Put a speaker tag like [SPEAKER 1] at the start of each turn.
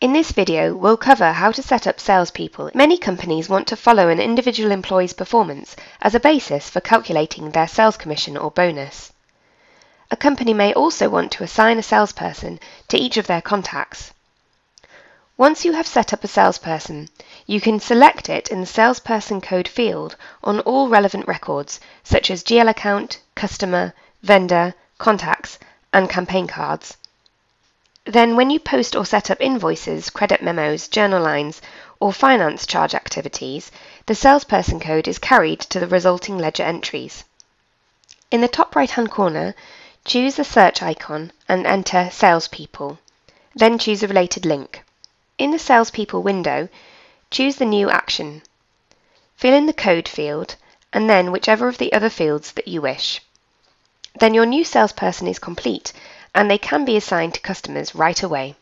[SPEAKER 1] In this video, we'll cover how to set up salespeople. Many companies want to follow an individual employee's performance as a basis for calculating their sales commission or bonus. A company may also want to assign a salesperson to each of their contacts. Once you have set up a salesperson, you can select it in the Salesperson Code field on all relevant records, such as GL account, customer, vendor, contacts, and campaign cards. Then when you post or set up invoices, credit memos, journal lines, or finance charge activities, the salesperson code is carried to the resulting ledger entries. In the top right hand corner, choose the search icon and enter Salespeople. Then choose a related link. In the Salespeople window, choose the new action. Fill in the code field and then whichever of the other fields that you wish. Then your new salesperson is complete and they can be assigned to customers right away.